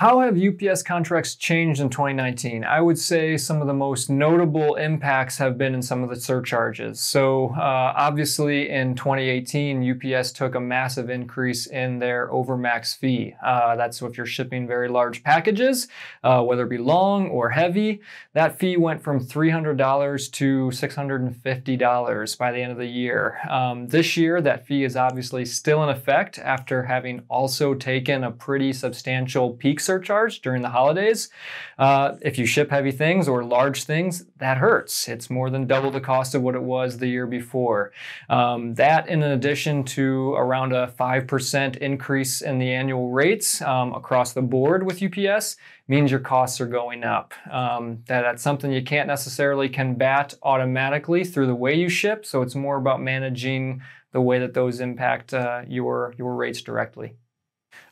How have UPS contracts changed in 2019? I would say some of the most notable impacts have been in some of the surcharges. So, uh, obviously, in 2018, UPS took a massive increase in their overmax fee. Uh, that's if you're shipping very large packages, uh, whether it be long or heavy. That fee went from $300 to $650 by the end of the year. Um, this year, that fee is obviously still in effect after having also taken a pretty substantial peak surcharge during the holidays. Uh, if you ship heavy things or large things, that hurts. It's more than double the cost of what it was the year before. Um, that, in addition to around a 5% increase in the annual rates um, across the board with UPS, means your costs are going up. Um, that, that's something you can't necessarily combat automatically through the way you ship, so it's more about managing the way that those impact uh, your, your rates directly.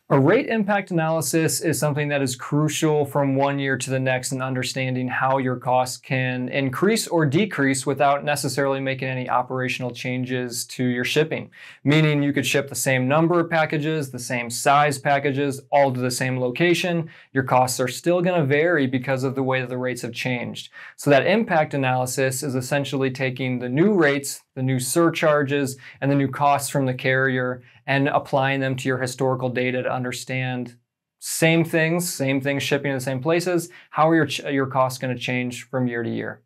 A rate impact analysis is something that is crucial from one year to the next in understanding how your costs can increase or decrease without necessarily making any operational changes to your shipping. Meaning you could ship the same number of packages, the same size packages, all to the same location. Your costs are still going to vary because of the way that the rates have changed. So that impact analysis is essentially taking the new rates, the new surcharges, and the new costs from the carrier and applying them to your historical data to understand same things, same things shipping to the same places. How are your, your costs going to change from year to year?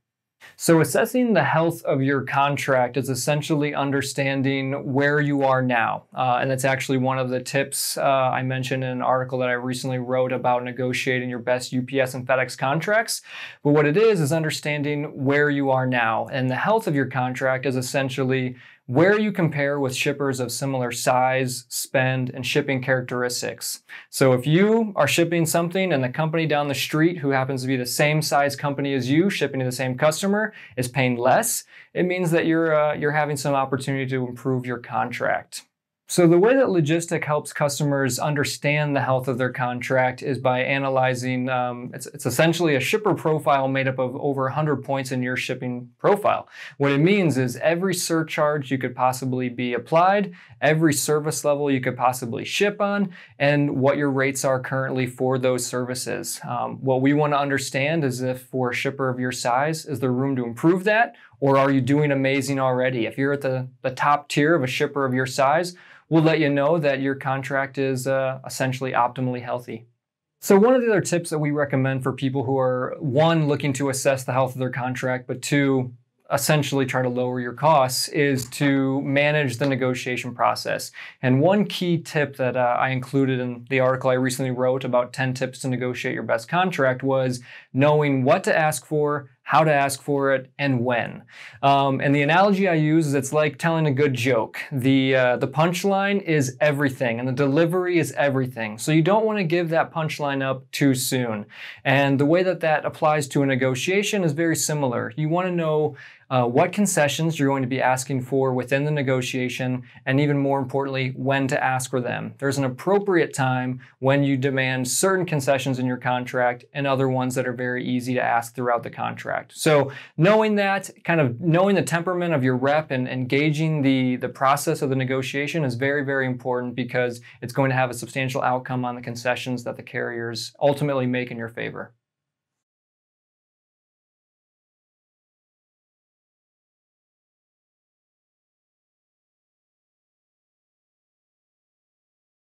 So assessing the health of your contract is essentially understanding where you are now. Uh, and that's actually one of the tips uh, I mentioned in an article that I recently wrote about negotiating your best UPS and FedEx contracts. But what it is, is understanding where you are now. And the health of your contract is essentially where you compare with shippers of similar size, spend, and shipping characteristics. So if you are shipping something and the company down the street who happens to be the same size company as you, shipping to the same customer, is paying less, it means that you're, uh, you're having some opportunity to improve your contract. So the way that Lojistic helps customers understand the health of their contract is by analyzing, um, it's, it's, essentially a shipper profile made up of over 100 points in your shipping profile. What it means is every surcharge you could possibly be applied, every service level you could possibly ship on, and what your rates are currently for those services. Um, what we want to understand is if for a shipper of your size, is there room to improve that? Or are you doing amazing already? If you're at the, the top tier of a shipper of your size, we'll let you know that your contract is uh, essentially optimally healthy. So one of the other tips that we recommend for people who are one looking to assess the health of their contract, but two essentially try to lower your costs is to manage the negotiation process. And one key tip that uh, I included in the article I recently wrote about 10 tips to negotiate your best contract was knowing what to ask for, how to ask for it, and when. Um, and the analogy I use is it's like telling a good joke. The, uh, the punchline is everything, and the delivery is everything. So you don't want to give that punchline up too soon. And the way that that applies to a negotiation is very similar. You want to know uh, what concessions you're going to be asking for within the negotiation, and even more importantly, when to ask for them. There's an appropriate time when you demand certain concessions in your contract and other ones that are very easy to ask throughout the contract. So knowing that, kind of knowing the temperament of your rep and engaging the, the process of the negotiation is very, very important because it's going to have a substantial outcome on the concessions that the carriers ultimately make in your favor.